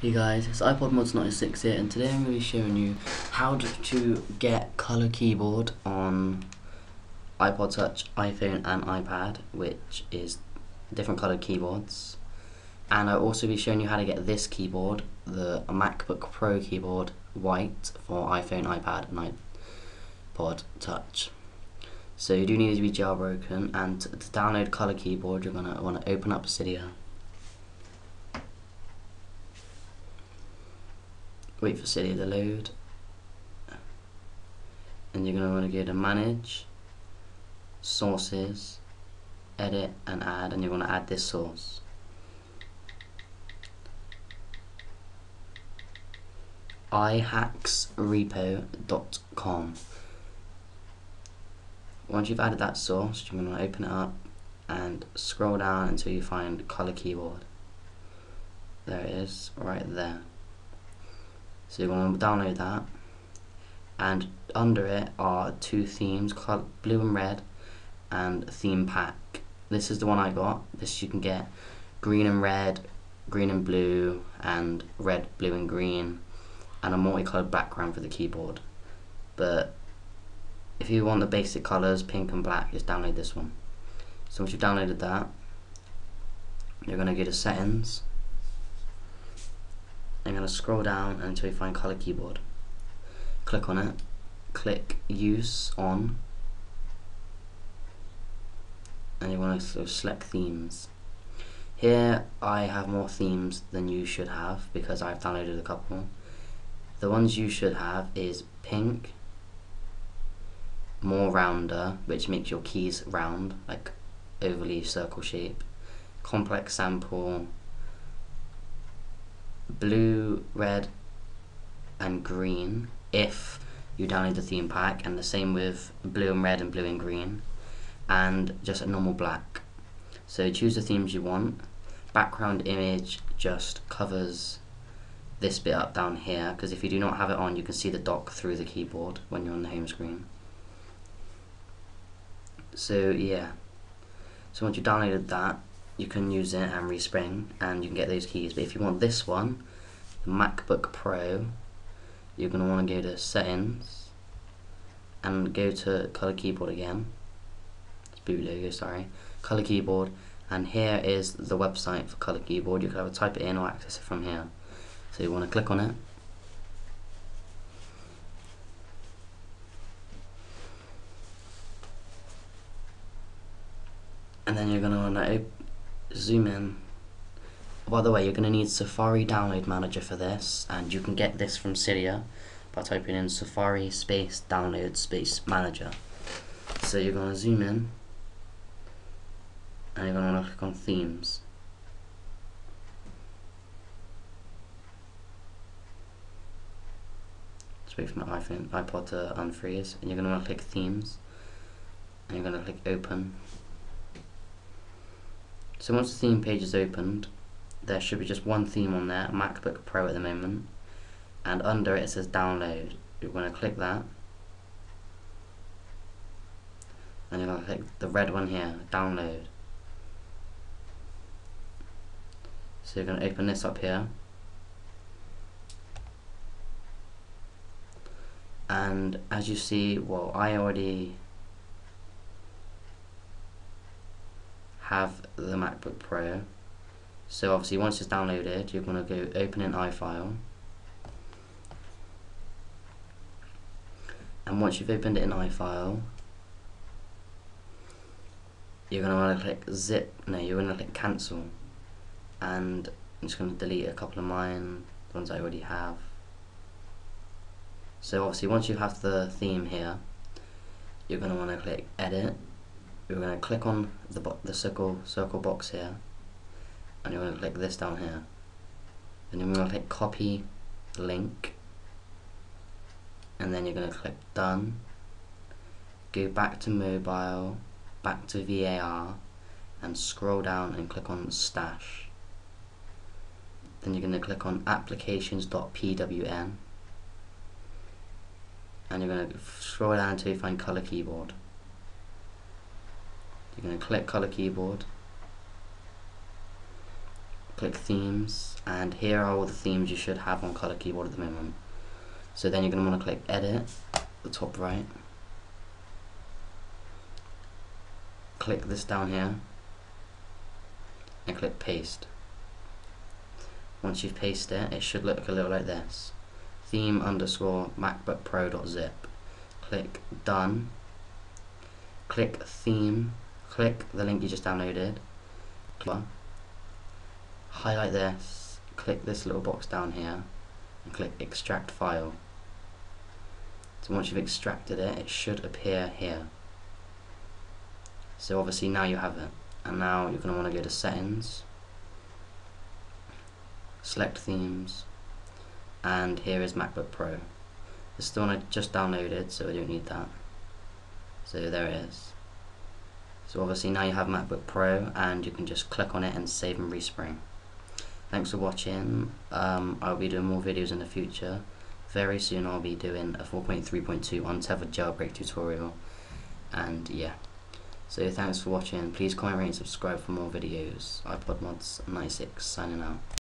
Hey guys, it's iPod Mods 96 here and today I'm going to be showing you how to get color keyboard on iPod Touch, iPhone and iPad which is different colored keyboards and I'll also be showing you how to get this keyboard, the MacBook Pro keyboard white for iPhone, iPad and iPod Touch. So you do need to be jailbroken and to, download color keyboard you're going to want to open up Cydia wait for Cydia to load. And you're going to want to go to manage sources edit and add and you're going to add this source. ihacksrepo.com once you've added that source you're going to open it up and scroll down until you find color keyboard. There it is right there so you're going to download that. And under it are two themes, blue and red, and theme pack. This is the one I got. This you can get green and red, green and blue, and red, blue and green, and a multicolored background for the keyboard. But if you want the basic colors, pink and black, just download this one. So once you've downloaded that, you're going to go to settings, I'm going to scroll down until you find color keyboard. Click on it, click use on, and you want to sort of uh, select themes. Here I have more themes than you should have because I've downloaded a couple. The ones you should have is pink, more rounder, which makes your keys round, like overly circle shape, complex sample, blue, red, and green if you download the theme pack, and the same with blue and red and blue and green, and just a normal black. So choose the themes you want. Background image just covers this bit up down here, because if you do not have it on, you can see the dock through the keyboard when you're on the home screen. So yeah, so once you downloaded that, you can use it and respring and you can get those keys. But if you want this one the MacBook Pro you're going to want to go to settings and go to color keyboard again. It's boot logo sorry. Color keyboard and here is the website for color keyboard. You can either type it in or access it from here. So you want to click on it. And then you're going to want to zoom in. Oh, by the way, you're going to need Safari Download Manager for this, and you can get this from Cydia by typing in Safari space download space manager. So you're going to zoom in, and you're going to click on themes. Just wait for my iPhone, iPod to unfreeze, and you're going to want to click themes, and you're going to click open. So once the theme page is opened, there should be just one theme on there, MacBook Pro at the moment, and under it, it says download. You're going to click that, and you're going to click the red one here, download. So you're going to open this up here, and as you see, well I already have the MacBook Pro. So obviously once it's downloaded, you're going to go open an iFile. And once you've opened it in iFile, you're going to want to click zip, no, you're going to click cancel. And I'm just going to delete a couple of mine, the ones I already have. So obviously once you have the theme here, you're going to want to click edit we're going to click on the, the circle, circle box here and you're going to click this down here. And then we're going to click copy link and then you're going to click done. Go back to mobile back to VAR and scroll down and click on stash. Then you're going to click on applications.pwn and you're going to scroll down until you find color keyboard you're going to click color keyboard, click themes and here are all the themes you should have on color keyboard at the moment. So then you're going to want to click edit the top right. Click this down here and click paste. Once you've pasted it it should look a little like this. Theme underscore macbook pro dot zip. Click done. Click theme click the link you just downloaded. Highlight this click this little box down here and click extract file. So once you've extracted it it should appear here. So obviously now you have it and now you're going to want to go to settings select themes and here is MacBook Pro. This is the one I just downloaded so I don't need that. So there it is so obviously now you have MacBook Pro and you can just click on it and save and respring. Thanks for watching. Um, I'll be doing more videos in the future. Very soon I'll be doing a 4.3.2 untethered jailbreak tutorial. And yeah. So thanks for watching. Please comment rate and subscribe for more videos. iPod mods 96 signing out